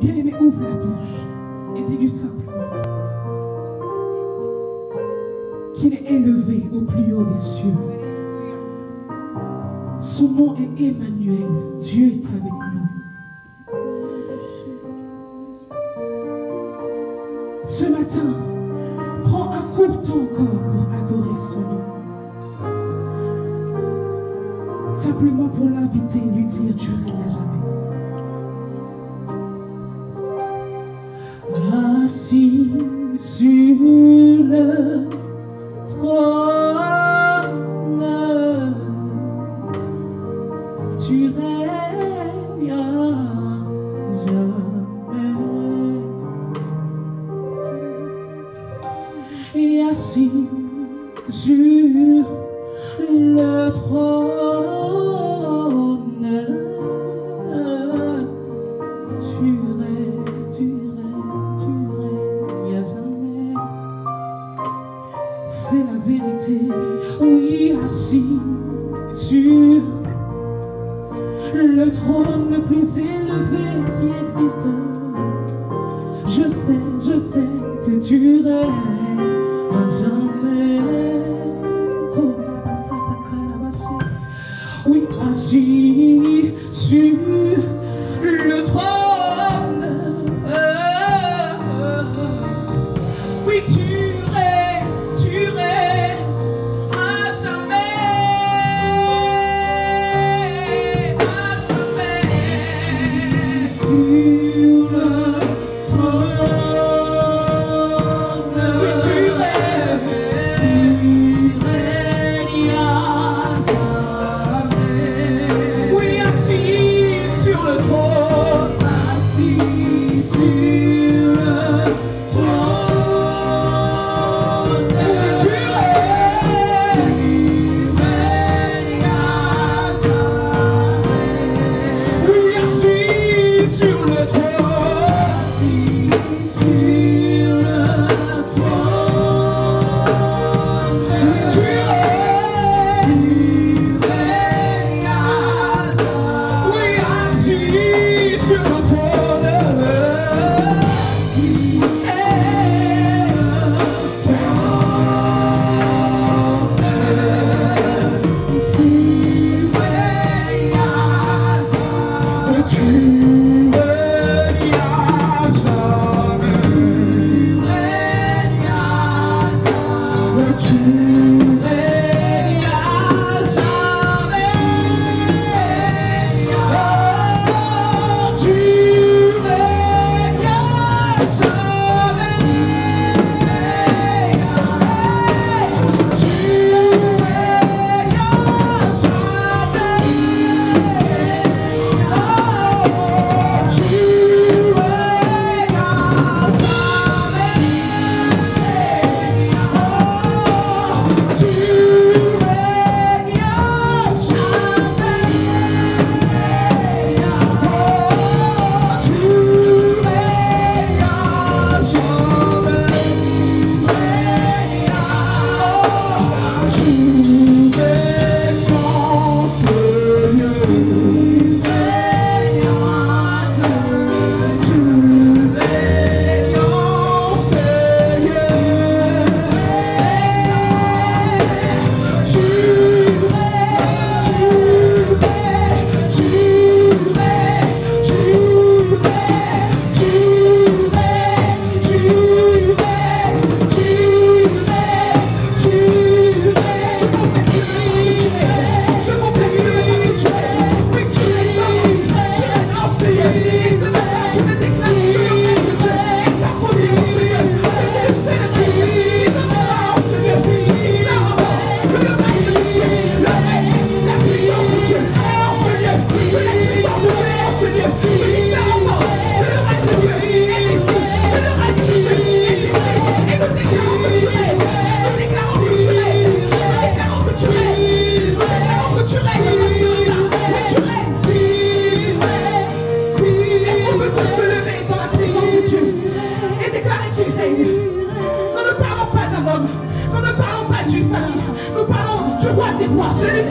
Bien-aimé, ouvre la bouche et dis-lui simplement qu'il est élevé au plus haut des cieux. Son nom est Emmanuel. Dieu est avec nous. Ce matin, prends un court temps encore pour adorer son nom. Simplement pour l'inviter et lui dire tu règnes à jamais. Assis sur le assis sur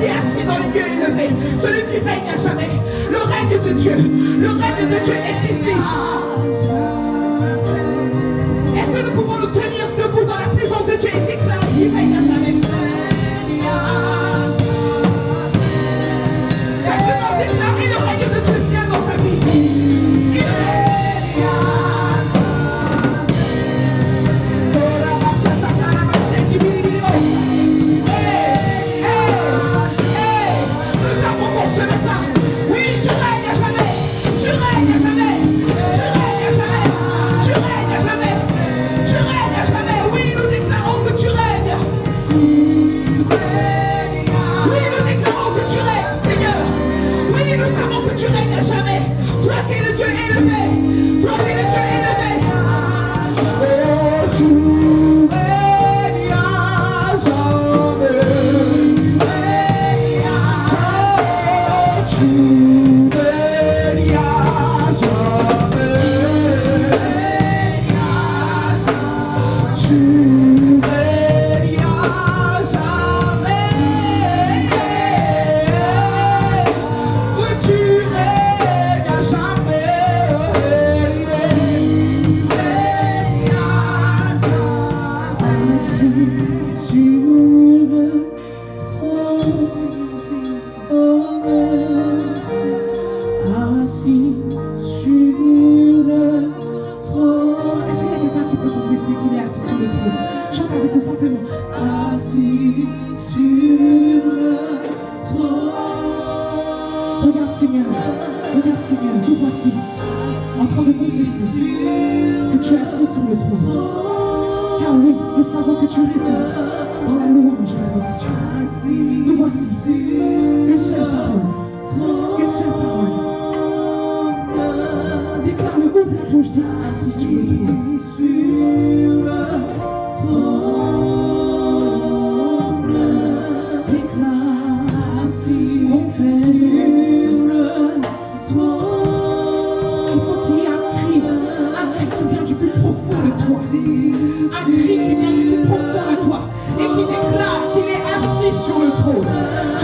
qui est assis dans les lieux élevés, celui qui règne à jamais. Le règne de Dieu, le règne de Dieu est ici. Est-ce que nous pouvons nous tenir debout dans la présence de Dieu et déclarer qu'il règne à jamais? Nous voici une seule parole. Une seule parole. Déclare-le, ouvre la bouche, dis assis sur le trône. 最错误的。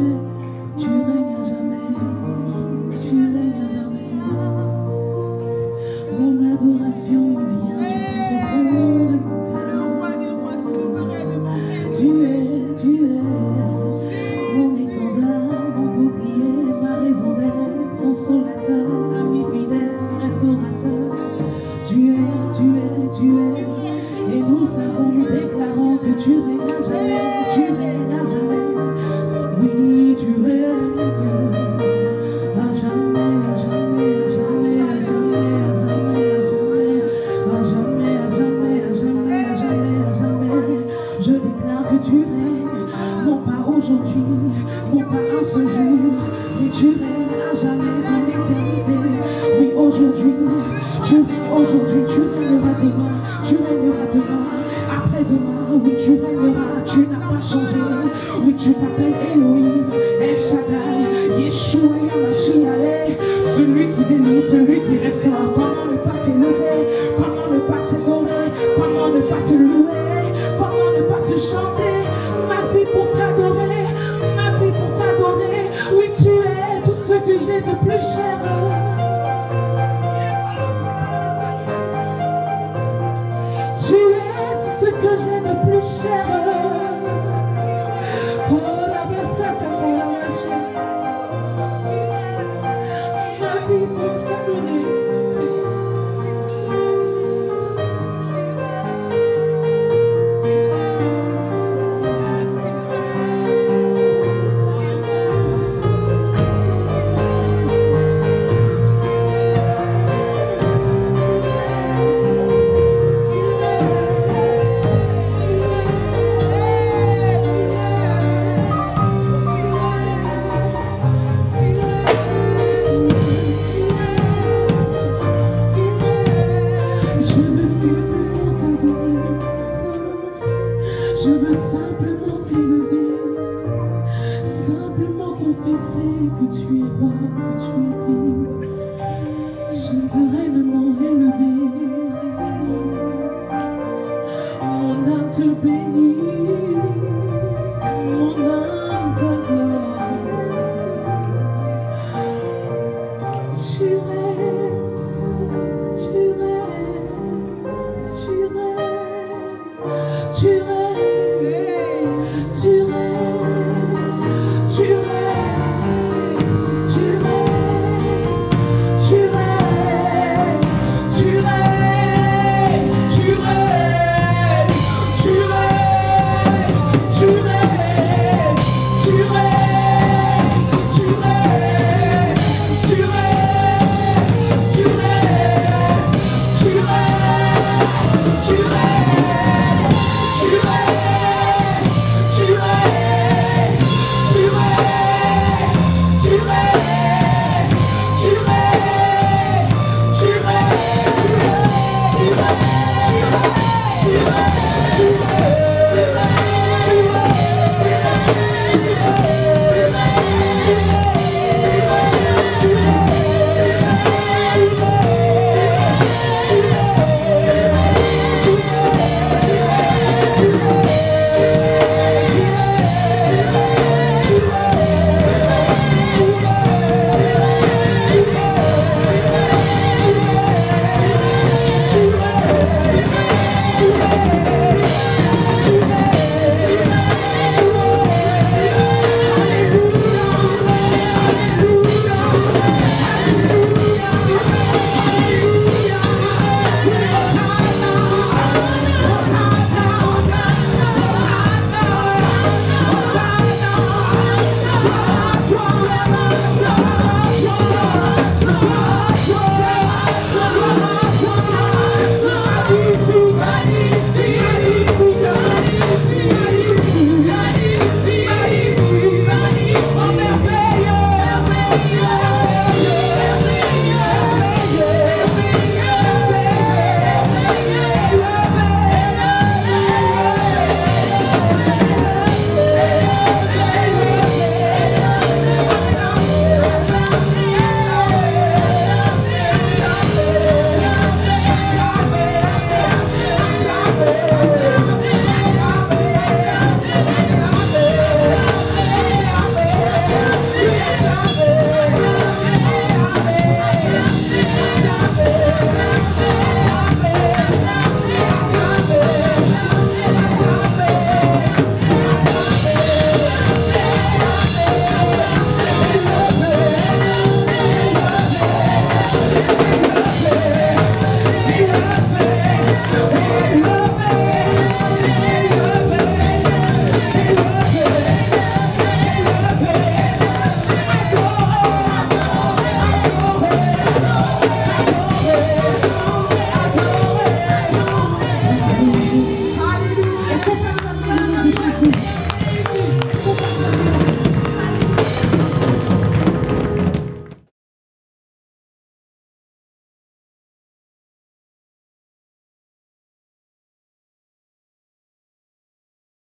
moment. Elohim, El Shaddai, Yeshua Yamashiach, celui qui dénoue, celui qui restaure. Comment ne pas t'élever, comment ne pas t'adorer, comment ne pas te louer, comment ne pas te chanter, ma vie pour t'adorer, ma vie pour t'adorer. Oui, tu es tout ce que j'ai de plus cher. Tu es tout ce que j'ai de plus cher.